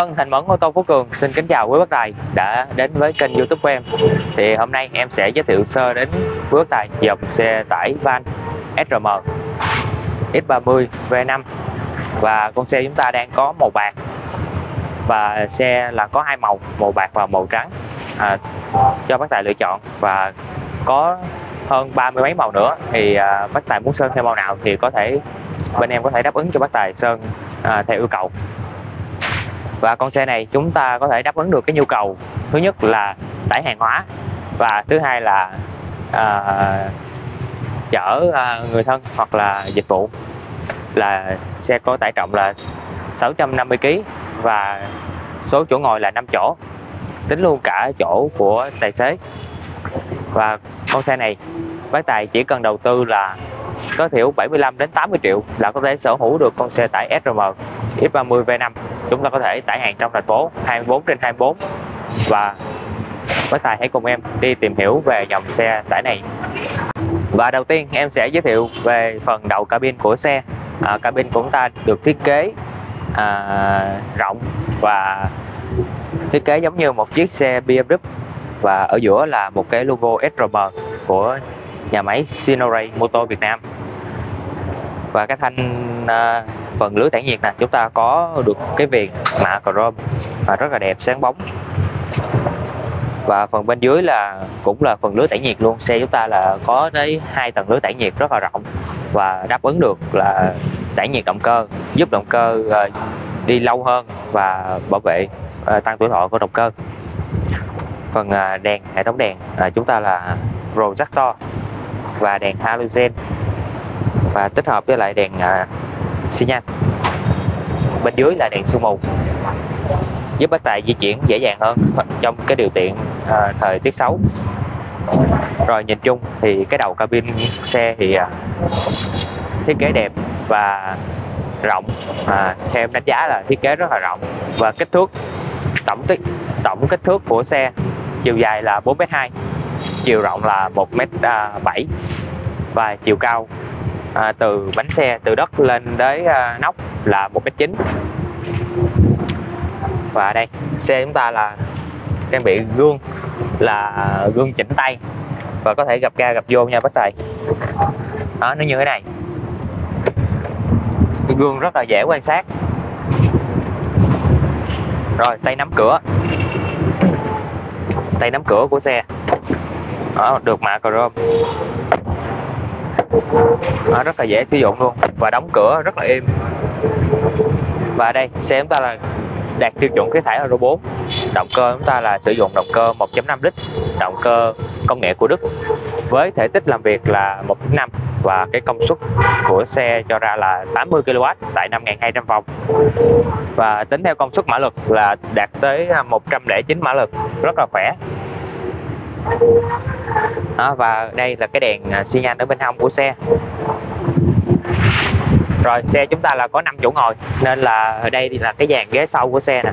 Vâng, Thành Mẫn ô tô Phú Cường xin kính chào quý bác tài đã đến với kênh youtube của em. Thì hôm nay em sẽ giới thiệu sơ đến quý bác tài dòng xe tải van SRM X30 V5 Và con xe chúng ta đang có màu bạc. Và xe là có hai màu, màu bạc và màu trắng. À, Cho bác tài lựa chọn. Và có hơn ba mươi mấy màu nữa. Thì à, bác tài muốn sơn theo màu nào thì có thể bên em có thể đáp ứng cho bác tài sơn à, theo yêu cầu và con xe này chúng ta có thể đáp ứng được cái nhu cầu. Thứ nhất là tải hàng hóa và thứ hai là uh, chở uh, người thân hoặc là dịch vụ. Là xe có tải trọng là 650 kg và số chỗ ngồi là 5 chỗ. Tính luôn cả chỗ của tài xế. Và con xe này bác tài chỉ cần đầu tư là có thiểu 75 đến 80 triệu là có thể sở hữu được con xe tải SRM X30 V5 chúng ta có thể tải hàng trong thành phố 24 trên 24 và với tài hãy cùng em đi tìm hiểu về dòng xe tải này. Và đầu tiên em sẽ giới thiệu về phần đầu cabin của xe. À, cabin của chúng ta được thiết kế à, rộng và thiết kế giống như một chiếc xe BMW và ở giữa là một cái logo SRM của nhà máy Sinoray Motor Việt Nam. Và cái thanh à, phần lưới tản nhiệt này chúng ta có được cái viền mạ chrome và rất là đẹp, sáng bóng. Và phần bên dưới là, cũng là phần lưới tản nhiệt luôn, xe chúng ta là có tới hai tầng lưới tản nhiệt rất là rộng và đáp ứng được là tản nhiệt động cơ, giúp động cơ à, đi lâu hơn và bảo vệ à, tăng tuổi thọ của động cơ. Phần à, đèn, hệ thống đèn chúng ta là projector và đèn halogen. Và tích hợp với lại đèn xi nhan bên dưới là đèn sương mù. Giúp bác tài di chuyển dễ dàng hơn trong cái điều kiện à, thời tiết xấu. Rồi nhìn chung thì cái đầu cabin xe thì à, thiết kế đẹp và rộng. À, theo em đánh giá là thiết kế rất là rộng. Và kích thước tổng tích tổng kích thước của xe chiều dài là 4m2 chiều rộng là 1m7 à, và chiều cao à, từ bánh xe từ đất lên đến à, nóc là một cách chín. Và đây xe chúng ta là trang bị gương là gương chỉnh tay và có thể gặp ga gặp vô nha bác tài. Đó nó như thế này. Cái gương rất là dễ quan sát. Rồi tay nắm cửa. Tay nắm cửa của xe. Đó, được mạ chrome à, rất là dễ sử dụng luôn. Và đóng cửa rất là êm. Và đây xe chúng ta là đạt tiêu chuẩn khí thải Euro 4 động cơ chúng ta là sử dụng động cơ 1.5 lít động cơ công nghệ của Đức với thể tích làm việc là 1.5 và cái công suất của xe cho ra là 80 kW tại 5.200 vòng. Và tính theo công suất mã lực là đạt tới à, 109 mã lực rất là khỏe đó, và đây là cái đèn à, xi nhan ở bên hông của xe. Rồi xe chúng ta là có 5 chỗ ngồi nên là ở đây thì là cái dàn ghế sau của xe nè.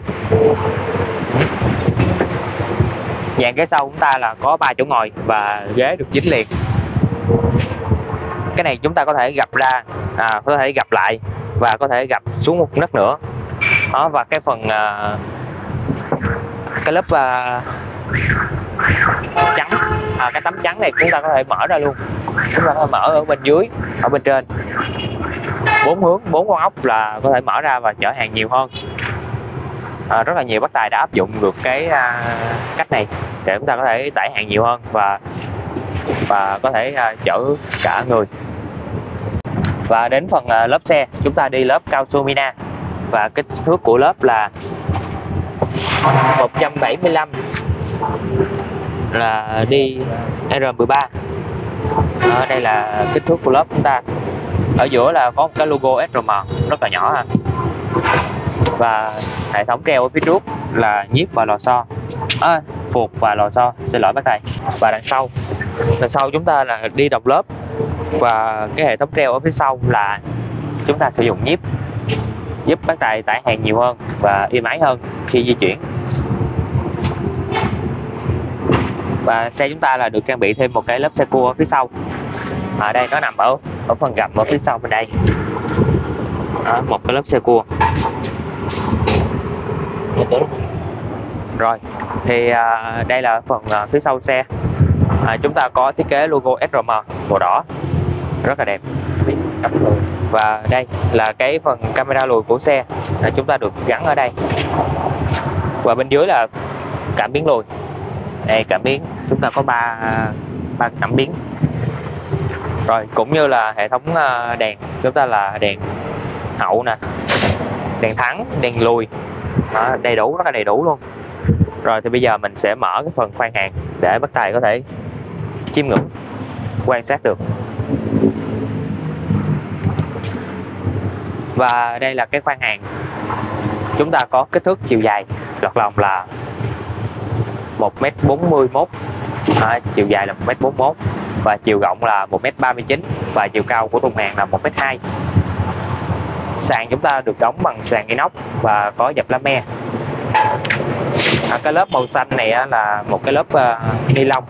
Dàn ghế sau chúng ta là có ba chỗ ngồi và ghế được dính liền. Cái này chúng ta có thể gập ra à, có thể gập lại và có thể gập xuống một nấc nữa. Đó và cái phần à, cái lớp à, trắng. À, cái tấm trắng này chúng ta có thể mở ra luôn. Chúng ta có thể mở ở bên dưới ở bên trên. Bốn hướng bốn con ốc là có thể mở ra và chở hàng nhiều hơn. À, rất là nhiều bác tài đã áp dụng được cái à, cách này để chúng ta có thể tải hàng nhiều hơn và và có thể à, chở cả người. Và đến phần à, lớp xe chúng ta đi lớp cao su mina và kích thước của lớp là 175 là đi R13 ở đây là kích thước của lớp chúng ta. Ở giữa là có một cái logo SRM rất là nhỏ ha. Và hệ thống treo ở phía trước là nhiếp và lò xo. À, phuộc và lò xo. Xin lỗi bác thầy. Và đằng sau. Đằng sau chúng ta là đi đồng lớp. Và cái hệ thống treo ở phía sau là chúng ta sử dụng nhiếp. Giúp bác tài tải hàng nhiều hơn và yên máy hơn khi di chuyển. Và xe chúng ta là được trang bị thêm một cái lớp xe cua ở phía sau. Ở đây nó nằm ở ở phần gầm ở phía sau bên đây. Đó, một cái lớp xe cua. Rồi thì à, đây là phần à, phía sau xe. À, chúng ta có thiết kế logo SRM màu đỏ. Rất là đẹp. Và đây là cái phần camera lùi của xe. À, chúng ta được gắn ở đây. Và bên dưới là cảm biến lùi. Đây cảm biến chúng ta có ba ba cảm biến. Rồi cũng như là hệ thống ờ, đèn. Chúng ta là đèn hậu nè đèn thắng đèn lùi. Đó, đầy đủ rất là đầy đủ luôn. Rồi thì bây giờ mình sẽ mở cái phần khoang hàng để bác tài có thể chiêm ngưỡng quan sát được. Và đây là cái khoang hàng chúng ta có kích thước chiều dài lọt lòng là 1m41 à, chiều dài là 1m41 và chiều rộng là 1m39 và chiều cao của thùng hàng là 1m2 sàn chúng ta được đóng bằng sàn inox và có dập lá me. À, cái lớp màu xanh này là một cái lớp uh, ni lông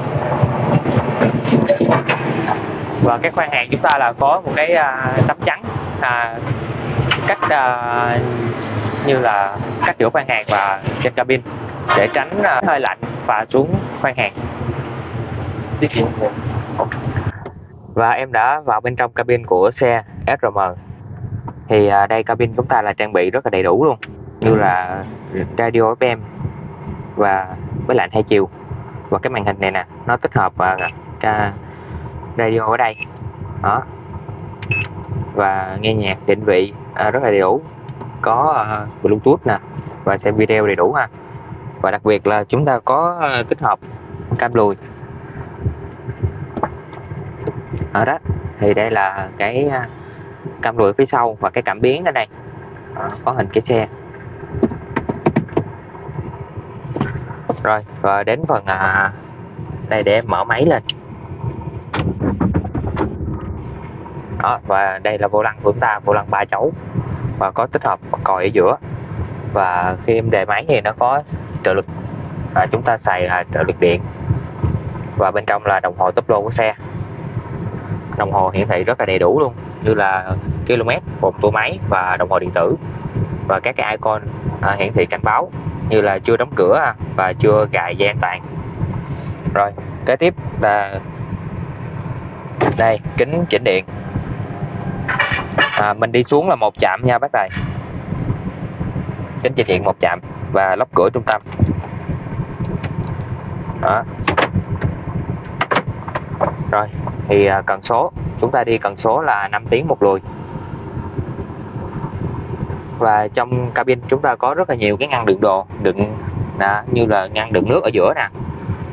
và cái khoang hàng chúng ta là có một cái uh, tấm trắng à, cách uh, như là cách giữa khoang hàng và trên cabin để tránh uh, hơi lạnh và xuống khoang hàng. Và em đã vào bên trong cabin của xe SRM thì à, đây cabin chúng ta là trang bị rất là đầy đủ luôn. Như là radio FM và với lạnh hai chiều. Và cái màn hình này nè nó tích hợp uh, radio ở đây. Đó. Và nghe nhạc định vị à, rất là đầy đủ. Có uh, bluetooth nè và xem video đầy đủ ha và đặc biệt là chúng ta có ờ, tích hợp cam lùi. Ở đó thì đây là cái ờ, cam lùi phía sau và cái cảm biến ở đây. Có hình cái xe. Rồi và đến phần à, đây để em mở máy lên. Đó và đây là vô lăng của chúng ta vô lăng ba chấu. Và có tích hợp còi ở giữa. Và khi em đề máy thì nó có trợ lực và chúng ta xài là trợ lực điện. Và bên trong là đồng hồ tốc độ của xe. Đồng hồ hiển thị rất là đầy đủ luôn như là km một tua máy và đồng hồ điện tử. Và các cái icon à, hiển thị cảnh báo như là chưa đóng cửa à, và chưa cài dây an toàn. Rồi kế tiếp là đây kính chỉnh điện. À, mình đi xuống là một chạm nha bác tài. Kính chỉnh điện một chạm và lóc cửa trung tâm. Đó. Rồi thì à, cần số. Chúng ta đi cần số là 5 tiếng một lùi. Và trong cabin chúng ta có rất là nhiều cái ngăn đựng đồ đựng đó, như là ngăn đựng nước ở giữa nè.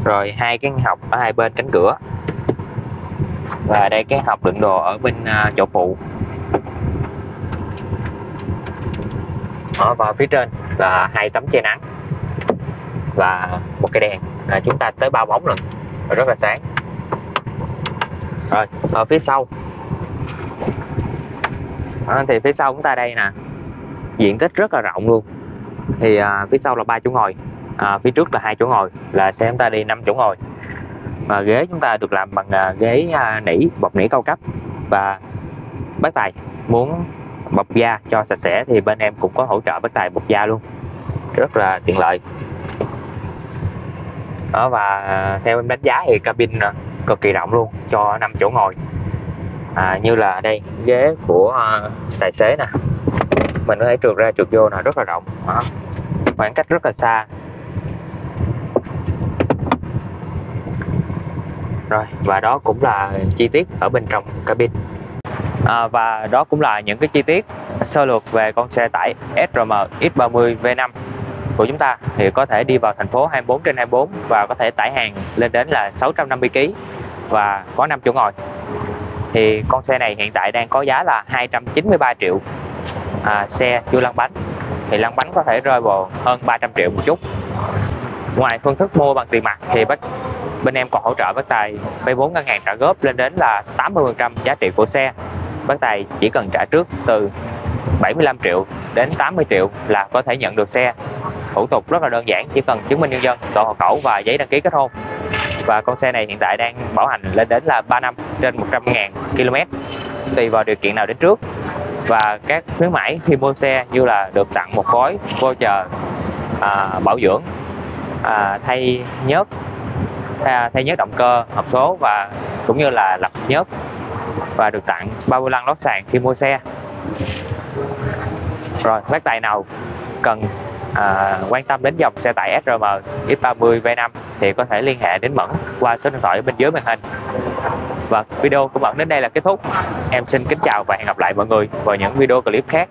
Rồi hai cái học ở hai bên cánh cửa. Và đây cái hộc đựng đồ ở bên à, chỗ phụ. Ở vào phía trên là hai tấm che nắng và một cái đèn. À, chúng ta tới ba bóng rồi ờ, rất là sáng. Rồi ở phía sau. À, thì phía sau chúng ta đây nè. Diện tích rất là rộng luôn. Thì à, phía sau là ba chỗ ngồi. À, phía trước là hai chỗ ngồi. Là xe chúng ta đi năm chỗ ngồi. Và ghế chúng ta được làm bằng à, ghế à, nỉ bọc nỉ cao cấp. Và bác tài muốn bọc da cho sạch sẽ thì bên em cũng có hỗ trợ bất tài bọc da luôn. Rất là tiện lợi. Đó và theo em đánh giá thì cabin à, cực kỳ rộng luôn cho năm chỗ ngồi. À, như là đây ghế của uh, tài xế nè. Mình có thể trượt ra trượt vô là rất là rộng. Đó. khoảng cách rất là xa. Rồi và đó cũng là chi tiết ở bên trong cabin à, và đó cũng là những cái chi tiết sơ lược về con xe tải SRM X30 V5 của chúng ta. Thì có thể đi vào thành phố 24 trên 24 và có thể tải hàng lên đến là 650 kg và có 5 chỗ ngồi. Thì con xe này hiện tại đang có giá là 293 triệu. À, xe chưa lăn bánh. Thì lăn bánh có thể rơi vào hơn 300 triệu một chút. Ngoài phương thức mua bằng tiền mặt thì bác bên em còn hỗ trợ bác tài vay vốn ngân hàng trả góp lên đến là 80% giá trị của xe bác tài chỉ cần trả trước từ 75 triệu đến 80 triệu là có thể nhận được xe. Thủ tục rất là đơn giản chỉ cần chứng minh nhân dân sổ hộ khẩu và giấy đăng ký kết hôn. Và con xe này hiện tại đang bảo hành lên đến là 3 năm trên 100.000 km tùy vào điều kiện nào đến trước. Và các khuyến mãi khi mua xe như là được tặng một gói voucher à, bảo dưỡng à, thay nhớt thay, thay nhớt động cơ hộp số và cũng như là lập nhớt và được tặng 30 lăng lót sàn khi mua xe. Rồi bác tài nào cần à, quan tâm đến dòng xe tải SRM X30 V5 thì có thể liên hệ đến Mẫn qua số điện thoại ở bên dưới màn hình. Và video của Mẫn đến đây là kết thúc. Em xin kính chào và hẹn gặp lại mọi người vào những video clip khác.